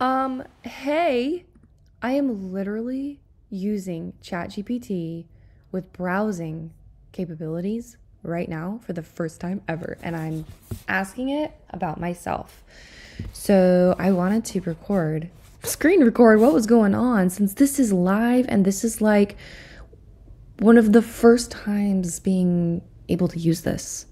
Um, hey, I am literally using ChatGPT with browsing capabilities right now for the first time ever, and I'm asking it about myself. So I wanted to record, screen record what was going on since this is live and this is like one of the first times being able to use this.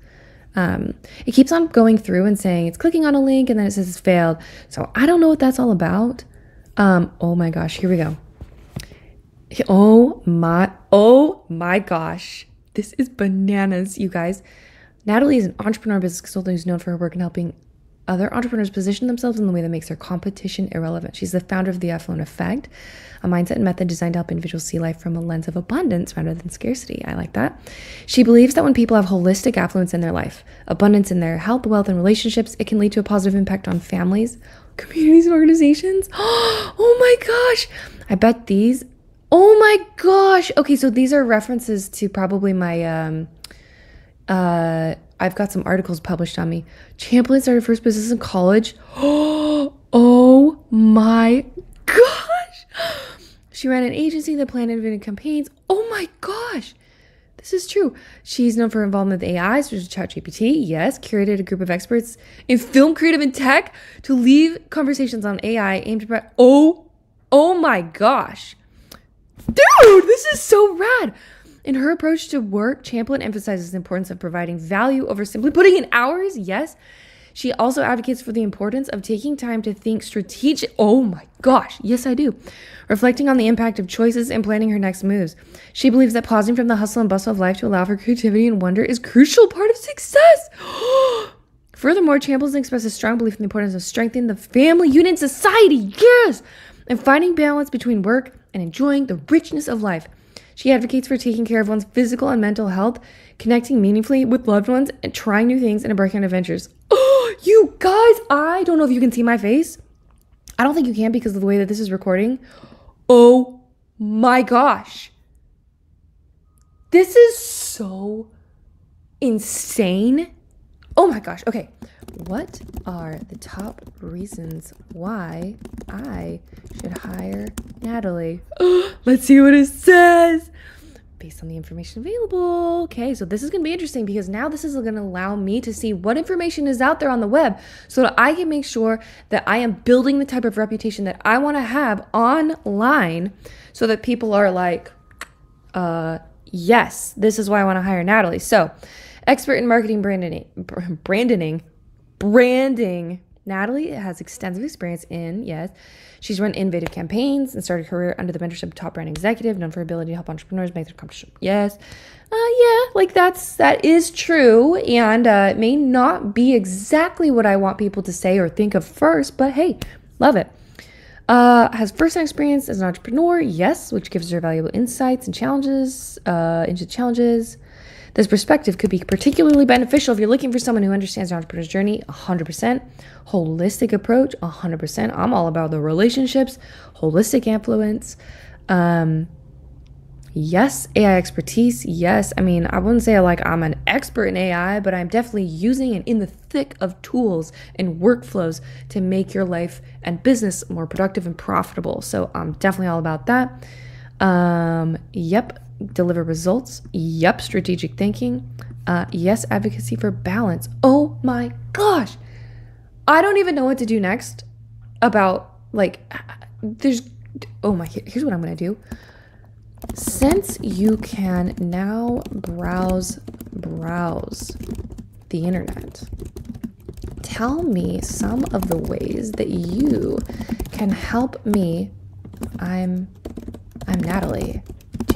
Um, it keeps on going through and saying it's clicking on a link and then it says it's failed. So I don't know what that's all about. Um, oh my gosh, here we go. Oh my, oh my gosh. This is bananas, you guys. Natalee is an entrepreneur business consultant who's known for her work in helping other entrepreneurs position themselves in the way that makes their competition irrelevant. She's the founder of the Affluent Effect, a mindset and method designed to help individuals see life from a lens of abundance rather than scarcity. I like that. She believes that when people have holistic affluence in their life, abundance in their health, wealth, and relationships, it can lead to a positive impact on families, communities, and organizations. Oh my gosh. I bet these. Oh my gosh. Okay, so these are references to probably my um uh I've got some articles published on me. Champlin started first business in college. Oh my gosh. She ran an agency that planned and campaigns. Oh my gosh. This is true. She's known for involvement with AI, such as ChatGPT. Yes, curated a group of experts in film, creative, and tech to lead conversations on AI aimed at. Oh, oh my gosh, dude, this is so rad. In her approach to work, Champlin emphasizes the importance of providing value over simply putting in hours. Yes. She also advocates for the importance of taking time to think strategic. Oh my gosh, yes, I do. Reflecting on the impact of choices and planning her next moves. She believes that pausing from the hustle and bustle of life to allow for creativity and wonder is crucial part of success. Furthermore, Champlin expresses strong belief in the importance of strengthening the family unit society. Yes, and finding balance between work and enjoying the richness of life. She advocates for taking care of one's physical and mental health, connecting meaningfully with loved ones, and trying new things and embarking on adventures. Oh, you guys, I don't know if you can see my face. I don't think you can because of the way that this is recording. Oh my gosh. This is so insane. Oh my gosh. Okay. What are the top reasons why I should hire Natalee? Let's see what it says. Based on the information available. Okay, so this is going to be interesting because now this is going to allow me to see what information is out there on the web so that I can make sure that I am building the type of reputation that I want to have online so that people are like, uh, yes, this is why I want to hire Natalee. So, expert in marketing branding, branding, branding. Natalee has extensive experience in, yes, she's run innovative campaigns and started a career under the mentorship of top brand executive, known for her ability to help entrepreneurs make their competition. Yes, uh, yeah, like that's that is true, and uh, it may not be exactly what I want people to say or think of first, but hey, love it. Uh, has first-hand experience as an entrepreneur, yes, which gives her valuable insights and challenges uh, into challenges. This perspective could be particularly beneficial if you're looking for someone who understands the entrepreneur's journey 100%. Holistic approach 100%. I'm all about the relationships, holistic influence. Um, yes, AI expertise. Yes, I mean, I wouldn't say like I'm an expert in AI, but I'm definitely using it in the thick of tools and workflows to make your life and business more productive and profitable. So I'm definitely all about that. Um, yep, deliver results. Yep, strategic thinking. Uh, yes, advocacy for balance. Oh my gosh. I don't even know what to do next about like there's oh my here's what I'm going to do. Since you can now browse browse the internet, tell me some of the ways that you can help me. I'm I'm Natalee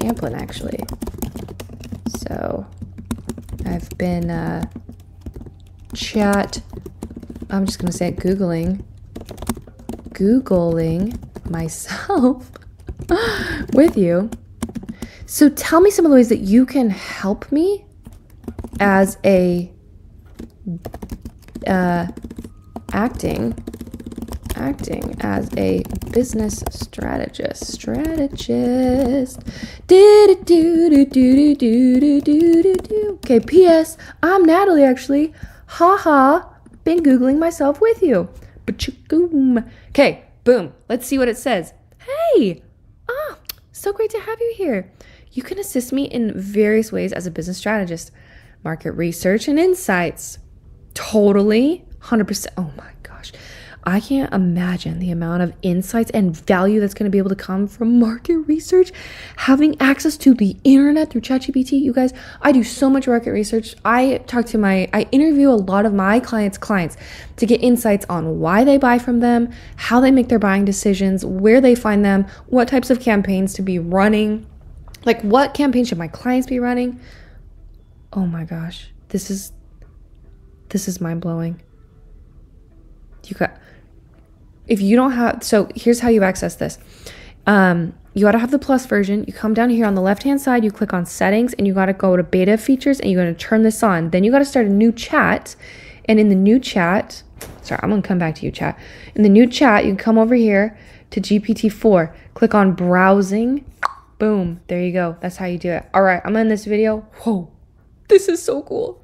Champlin actually. So I've been uh, chat. I'm just gonna say it, googling, googling myself with you. So tell me some of the ways that you can help me as a uh, acting acting as a business strategist. Strategist. Do do do do do do do do do. Okay. P.S. I'm Natalee. Actually. Ha ha. Been googling myself with you. Okay. Boom. Let's see what it says. Hey, ah, so great to have you here. You can assist me in various ways as a business strategist, market research and insights. Totally, 100%. Oh my gosh. I can't imagine the amount of insights and value that's going to be able to come from market research. Having access to the internet through ChatGPT, you guys, I do so much market research. I talk to my, I interview a lot of my clients' clients to get insights on why they buy from them, how they make their buying decisions, where they find them, what types of campaigns to be running, like what campaign should my clients be running. Oh my gosh, this is, this is mind blowing. If you don't have so here's how you access this. Um, you got to have the plus version. You come down here on the left hand side you click on settings and you got to go to beta features and you're going to turn this on. Then you got to start a new chat and in the new chat sorry i'm going to come back to you chat. In the new chat you can come over here to gpt-4 click on browsing boom there you go that's how you do it. All right i'm in this video. Whoa this is so cool